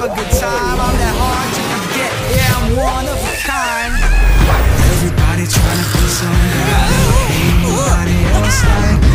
have a good time. I'm that hard to forget. Yeah, I'm one of a kind. Everybody trying to be somebody. Ain't nobody else like